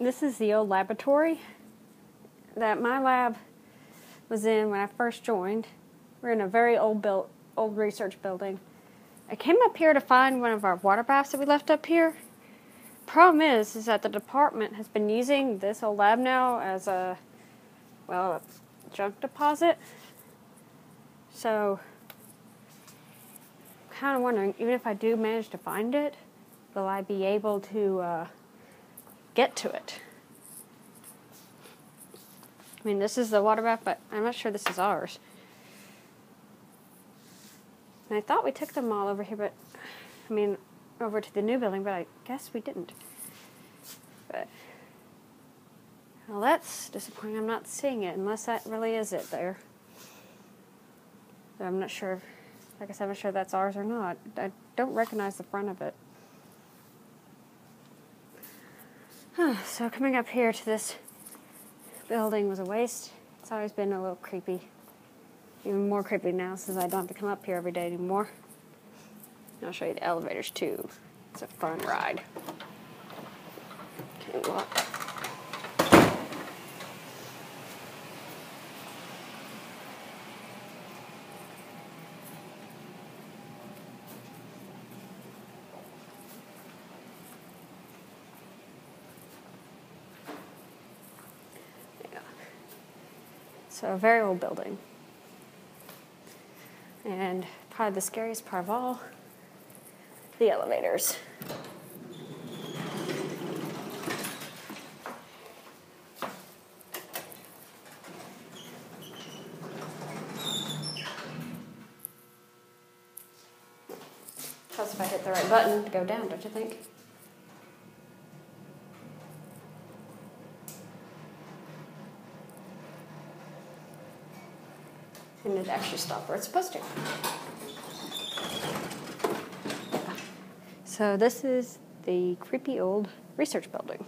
this is the old laboratory that my lab was in when I first joined. We're in a very old built old research building. I came up here to find one of our water baths that we left up here. Problem is, is that the department has been using this old lab now as a well, junk deposit. So, kind of wondering, even if I do manage to find it, will I be able to uh, get to it? I mean, this is the water bath, but I'm not sure this is ours. And I thought we took them all over here, but I mean, over to the new building, but I guess we didn't. But well, that's disappointing. I'm not seeing it unless that really is it there. But I'm not sure. Like I said, I'm not sure that's ours or not. I don't recognize the front of it. so coming up here to this building was a waste. It's always been a little creepy. Even more creepy now since I don't have to come up here every day anymore. I'll show you the elevators too. It's a fun ride. Okay, well. So, a very old building. And probably the scariest part of all the elevators. Plus, if I hit the right button to go down, don't you think? And it actually stopped where it's supposed to. So this is the creepy old research building.